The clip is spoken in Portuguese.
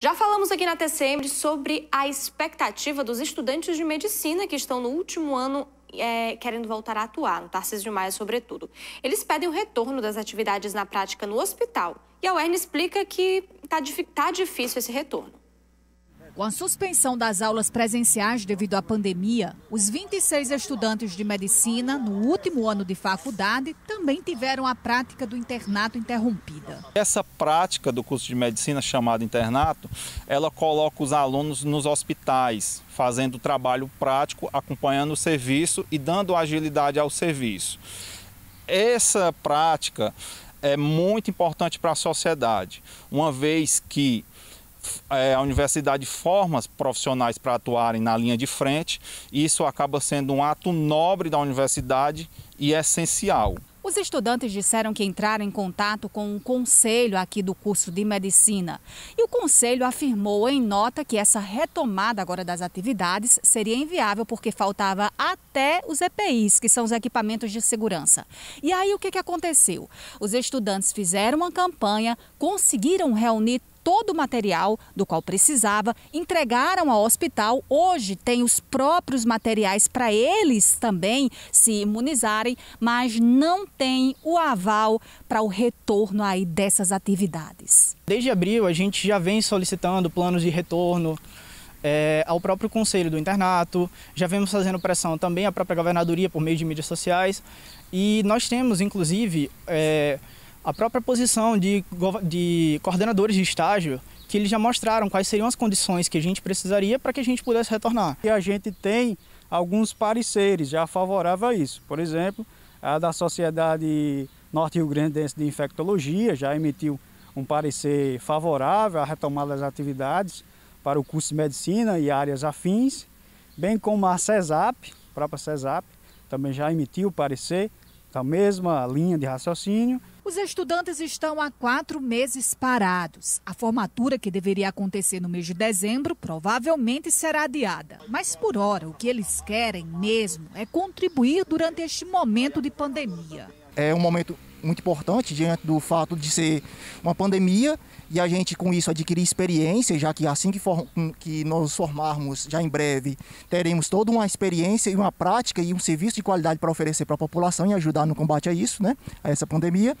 Já falamos aqui na TCM sobre a expectativa dos estudantes de medicina que estão no último ano é, querendo voltar a atuar, no Tarcísio de Maia, sobretudo. Eles pedem o retorno das atividades na prática no hospital. E a UERN explica que está tá difícil esse retorno. Com a suspensão das aulas presenciais devido à pandemia, os 26 estudantes de medicina, no último ano de faculdade, também tiveram a prática do internato interrompida. Essa prática do curso de medicina chamado internato, ela coloca os alunos nos hospitais, fazendo trabalho prático, acompanhando o serviço e dando agilidade ao serviço. Essa prática é muito importante para a sociedade, uma vez que é, a universidade forma profissionais para atuarem na linha de frente, e isso acaba sendo um ato nobre da universidade e essencial. Os estudantes disseram que entraram em contato com um conselho aqui do curso de medicina. E o conselho afirmou em nota que essa retomada agora das atividades seria inviável porque faltava até os EPIs, que são os equipamentos de segurança. E aí o que, que aconteceu? Os estudantes fizeram uma campanha, conseguiram reunir todo o material do qual precisava, entregaram ao hospital. Hoje tem os próprios materiais para eles também se imunizarem, mas não tem o aval para o retorno aí dessas atividades. Desde abril a gente já vem solicitando planos de retorno é, ao próprio conselho do internato, já vemos fazendo pressão também à própria governadoria por meio de mídias sociais e nós temos inclusive é, a própria posição de, de coordenadores de estágio, que eles já mostraram quais seriam as condições que a gente precisaria para que a gente pudesse retornar. E a gente tem alguns pareceres já favoráveis a isso. Por exemplo, a da Sociedade Norte Rio Grandense de Infectologia já emitiu um parecer favorável à retomada das atividades para o curso de medicina e áreas afins, bem como a CESAP, a própria CESAP, também já emitiu o parecer da mesma linha de raciocínio. Os estudantes estão há quatro meses parados. A formatura, que deveria acontecer no mês de dezembro, provavelmente será adiada. Mas, por hora, o que eles querem mesmo é contribuir durante este momento de pandemia. É um momento muito importante diante do fato de ser uma pandemia e a gente com isso adquirir experiência, já que assim que, for, que nós formarmos já em breve, teremos toda uma experiência e uma prática e um serviço de qualidade para oferecer para a população e ajudar no combate a isso, né, a essa pandemia.